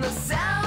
the sound.